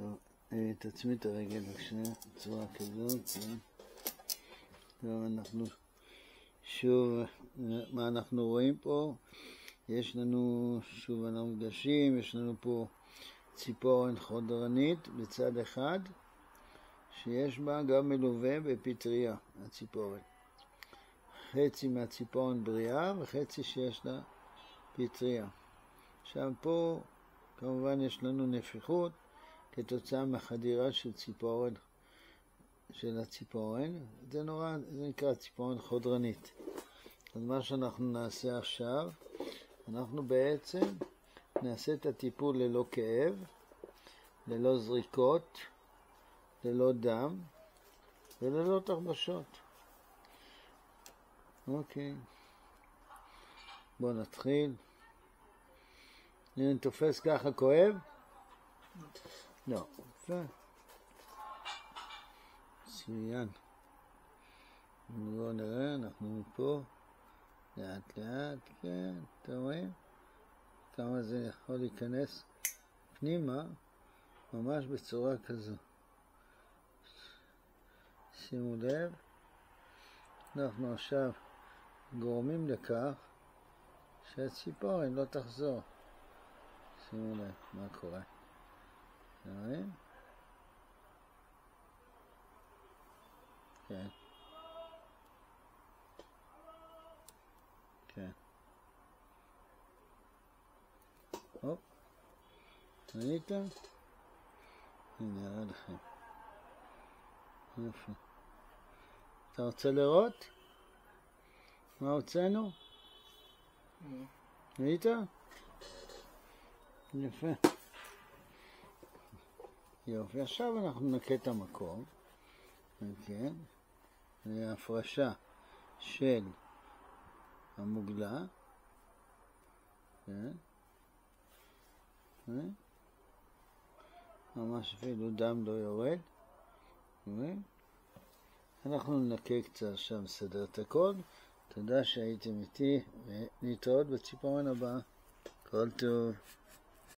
טוב, תעצמי את הרגל בבקשה, בצורה כזאת, כן. טוב, אנחנו שוב, מה אנחנו רואים פה? יש לנו, שוב אנחנו נפגשים, יש לנו פה ציפורן חודרנית בצד אחד, שיש בה גם מלווה בפטריה, הציפורן. חצי מהציפורן בריאה וחצי שיש לה פטריה. עכשיו פה כמובן יש לנו נפיחות כתוצאה מהחדירה של ציפורן, של הציפורן, זה נורא, זה נקרא ציפורן חודרנית. אז מה שאנחנו נעשה עכשיו, אנחנו בעצם נעשה את הטיפול ללא כאב, ללא זריקות, ללא דם וללא תחבשות. אוקיי, בואו נתחיל. הנה תופס ככה כואב? לא, יפה. מצוין. בואו נראה, אנחנו מפה, לאט לאט, כן, אתם רואים? כמה זה יכול להיכנס פנימה, ממש בצורה כזו. שימו לב, אנחנו עכשיו גורמים לכך שהציפורן לא תחזור. שימו לב מה קורה. אתם רואים? כן. כן. הופ. ראיתם? הנה, לכם. אתה רוצה לראות? מה הוצאנו? ראית? יפה. יופי, עכשיו אנחנו נקה את המקום, כן? הפרשה של המוגלה, כן? ממש אפילו דם לא יורד, אנחנו ננקה קצת עכשיו, נסדר את הכל. תודה שהייתם איתי, ונתראות בציפורן הבא. כל טוב.